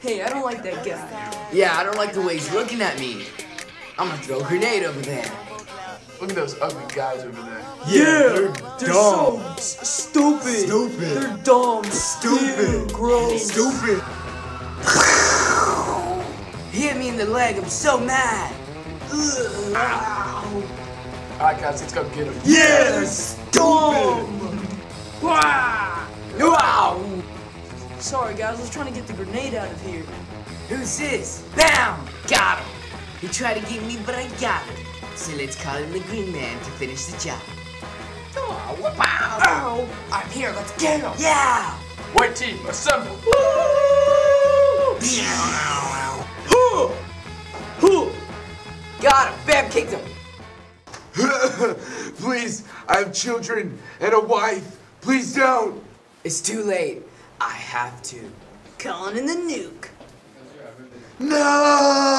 Hey, I don't like that guy. Yeah, I don't like the way he's looking at me. I'm gonna throw a grenade over there. Look at those ugly guys over there. Yeah, they're they're dumb. so stupid. Stupid. They're dumb. Stupid. Ew, gross. Stupid. He hit me in the leg. I'm so mad. Ugh. Alright, guys, let's go get him. Yeah, they're stupid. Wow. Sorry, guys. I was trying to get the grenade out of here. Who's this? Bam! Got him. He tried to get me, but I got him. So let's call him the Green Man to finish the job. Oh, wow. Ow! I'm here. Let's get him. Yeah. White team, assemble. Got him. Bam kicked him. Please, I have children and a wife. Please don't. It's too late. I have to. Calling in the nuke. No.